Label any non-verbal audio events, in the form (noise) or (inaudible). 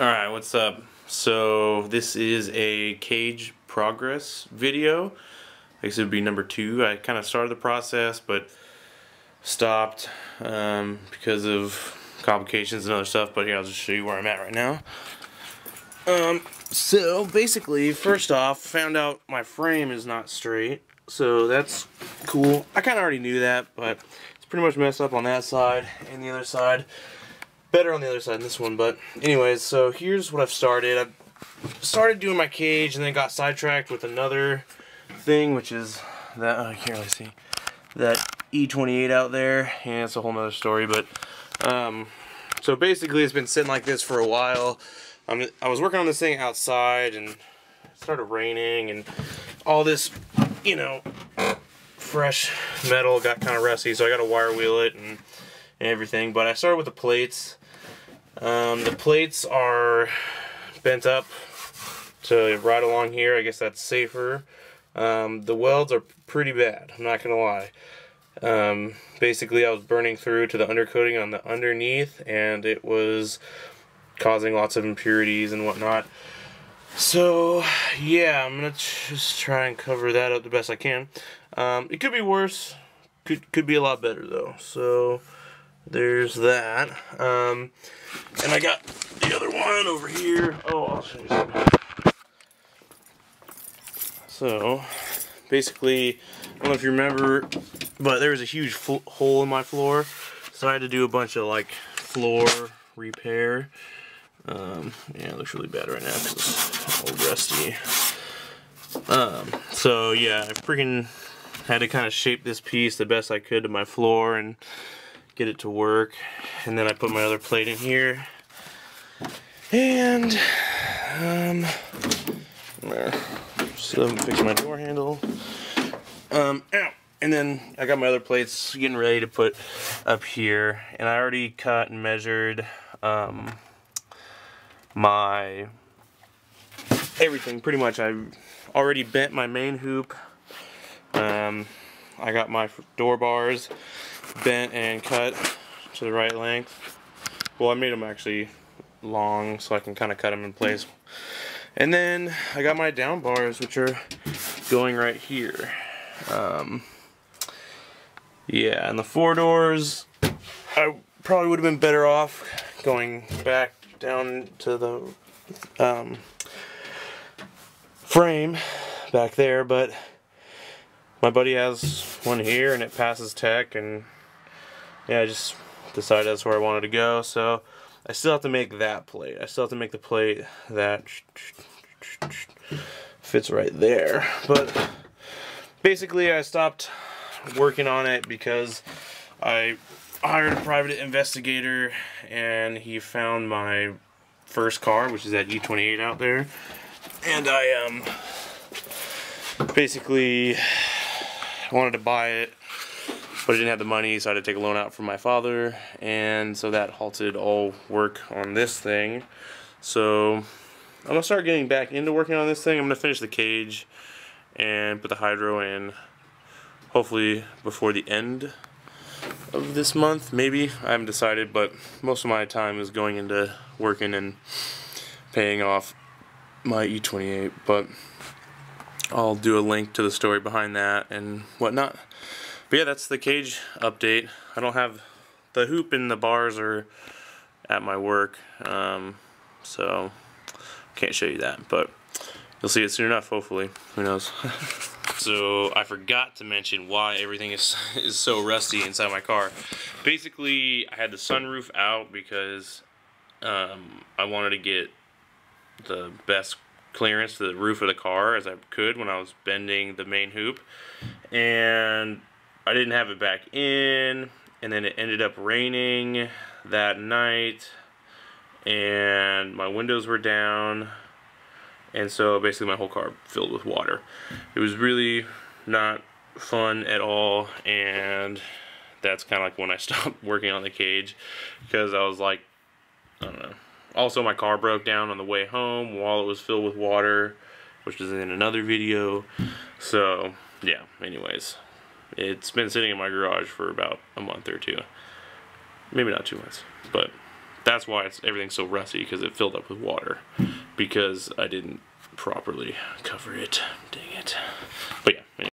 Alright, what's up? So, this is a cage progress video. I guess it would be number two. I kind of started the process, but stopped um, because of complications and other stuff. But here, I'll just show you where I'm at right now. Um, so, basically, first off, found out my frame is not straight. So, that's cool. I kind of already knew that, but it's pretty much messed up on that side and the other side better on the other side than this one, but anyways, so here's what I've started. I've started doing my cage and then got sidetracked with another thing, which is that, oh, I can't really see, that E28 out there, and it's a whole nother story, but, um, so basically it's been sitting like this for a while. I'm, I was working on this thing outside, and it started raining, and all this, you know, fresh metal got kind of rusty, so I got to wire wheel it, and and everything. But I started with the plates. Um, the plates are bent up to right along here. I guess that's safer. Um, the welds are pretty bad. I'm not gonna lie. Um, basically, I was burning through to the undercoating on the underneath, and it was causing lots of impurities and whatnot. So, yeah, I'm gonna just try and cover that up the best I can. Um, it could be worse. Could could be a lot better though. So there's that. Um, and I got the other one over here. Oh, I'll show you So, basically, I don't know if you remember, but there was a huge hole in my floor. So I had to do a bunch of like floor repair. Um, yeah, it looks really bad right now because it's all rusty. Um, so yeah, I freaking had to kind of shape this piece the best I could to my floor and get it to work. And then I put my other plate in here. And, um, so fix my door handle. Um, ow. And then I got my other plates getting ready to put up here. And I already cut and measured, um, my everything pretty much. I've already bent my main hoop. Um, I got my door bars bent and cut to the right length. Well, I made them actually long so I can kind of cut them in place. And then I got my down bars, which are going right here. Um, yeah, and the four doors, I probably would have been better off going back down to the um, frame back there, but my buddy has one here and it passes tech and yeah, I just decided that's where I wanted to go. So I still have to make that plate. I still have to make the plate that fits right there. But basically I stopped working on it because I hired a private investigator and he found my first car, which is that E28 out there. And I um basically wanted to buy it but I didn't have the money, so I had to take a loan out from my father, and so that halted all work on this thing. So I'm gonna start getting back into working on this thing. I'm gonna finish the cage and put the hydro in, hopefully before the end of this month, maybe. I haven't decided, but most of my time is going into working and paying off my E28, but I'll do a link to the story behind that and whatnot. But yeah, that's the cage update. I don't have the hoop and the bars are at my work, um, so can't show you that. But you'll see it soon enough, hopefully. Who knows? (laughs) so I forgot to mention why everything is (laughs) is so rusty inside my car. Basically, I had the sunroof out because um, I wanted to get the best clearance to the roof of the car as I could when I was bending the main hoop. And I didn't have it back in, and then it ended up raining that night, and my windows were down, and so basically my whole car filled with water. It was really not fun at all, and that's kind of like when I (laughs) stopped working on the cage, because I was like, I don't know. Also, my car broke down on the way home while it was filled with water, which is in another video. So, yeah, anyways. It's been sitting in my garage for about a month or two. Maybe not two months, but That's why it's everything's so rusty because it filled up with water because I didn't properly cover it. Dang it. But yeah.